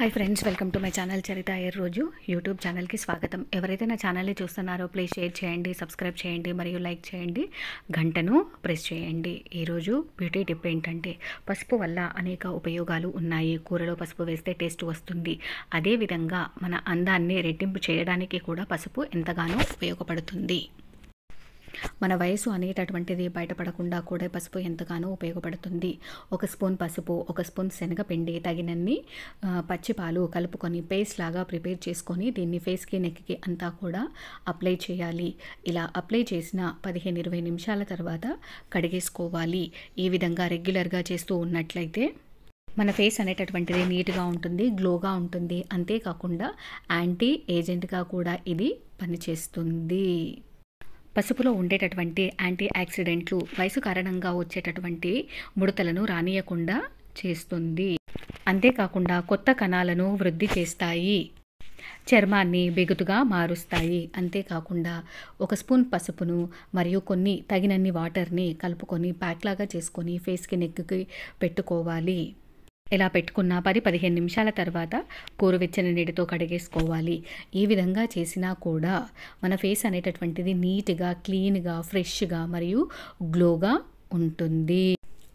Hi friends welcome to my channel చరిత ఏ రోజు YouTube ఛానల్కి స్వాగతం. ఎవరైతే నా ఛానల్ని చూస్తున్నారో ప్లీజ్ షేర్ చేయండి సబ్స్క్రైబ్ చేయండి మరియు లైక్ చేయండి. గంటను ప్రెస్ చేయండి. ఈరోజు బ్యూటీ టిప్ ఏంటంటే పసుపు వల్ల అనేక ఉపయోగాలు ఉన్నాయి. కూరలో పసుపు వేస్తే టేస్ట్ వస్తుంది. అదేవిధంగా మన అందాన్ని రెట్టింపు చేయడానికి కూడా పసుపు ఎంతగానో ఉపయోగపడుతుంది. మన వయసు అనేటటువంటిది బయటపడకుండా కూడా పసుపు ఎంతగానో ఉపయోగపడుతుంది. ఒక స్పూన్ పసుపు ఒక స్పూన్ శనగపిండి తగినన్ని పచ్చిపాలు కలుపుకొని పేస్ట్ లాగా ప్రిపేర్ చేసుకొని దీన్ని ఫేస్కి నెక్కి అంతా కూడా అప్లై చేయాలి. ఇలా అప్లై చేసిన పదిహేను ఇరవై నిమిషాల తర్వాత కడిగేసుకోవాలి. ఈ విధంగా రెగ్యులర్గా చేస్తూ ఉన్నట్లయితే మన ఫేస్ అనేటటువంటిది నీట్గా ఉంటుంది గ్లోగా ఉంటుంది. అంతేకాకుండా యాంటీ ఏజెంట్గా కూడా ఇది పనిచేస్తుంది. పసుపులో ఉండేటటువంటి యాంటీ ఆక్సిడెంట్లు వయసు కారణంగా వచ్చేటటువంటి ముడతలను రానియకుండా చేస్తుంది. అంతేకాకుండా కొత్త కణాలను వృద్ధి చేస్తాయి. చర్మాన్ని బిగుతుగా మారుస్తాయి. అంతేకాకుండా ఒక స్పూన్ పసుపును మరియు కొన్ని తగినన్ని వాటర్ని కలుపుకొని ప్యాక్ లాగా చేసుకొని ఫేస్కి నెక్కి పెట్టుకోవాలి. ఇలా పెట్టుకున్న పది పదిహేను నిమిషాల తర్వాత గోరువెచ్చని నీటితో కడిగేసుకోవాలి. ఈ విధంగా చేసినా కూడా మన ఫేస్ అనేటటువంటిది నీట్గా క్లీన్గా ఫ్రెష్గా మరియు గ్లోగా ఉంటుంది.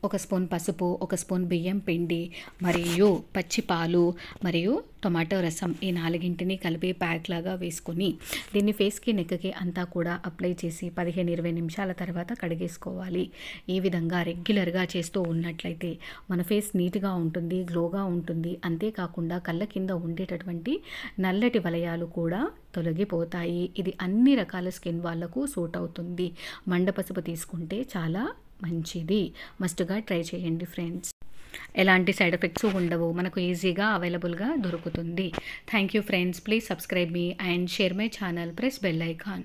ఒక స్పూన్ పసుపు ఒక స్పూన్ బియ్యం పిండి మరియు పచ్చి పాలు మరియు టొమాటో రసం ఈ నాలుగింటిని కలిపి ప్యాక్ లాగా వేసుకొని దీన్ని ఫేస్కి నెక్కి అంతా కూడా అప్లై చేసి పదిహేను ఇరవై నిమిషాల తర్వాత కడిగేసుకోవాలి. ఈ విధంగా రెగ్యులర్గా చేస్తూ ఉన్నట్లయితే మన ఫేస్ నీట్గా ఉంటుంది గ్లోగా ఉంటుంది. అంతేకాకుండా కళ్ళ కింద ఉండేటటువంటి నల్లటి వలయాలు కూడా తొలగిపోతాయి. ఇది అన్ని రకాల స్కిన్ వాళ్ళకు సూట్ అవుతుంది. మండ పసుపు తీసుకుంటే చాలా మంచిది. మస్ట్గా ట్రై చేయండి ఫ్రెండ్స్. ఎలాంటి సైడ్ ఎఫెక్ట్స్ ఉండవు. మనకు ఈజీగా అవైలబుల్గా దొరుకుతుంది. Thank you friends. Please subscribe me and share my channel. Press bell icon.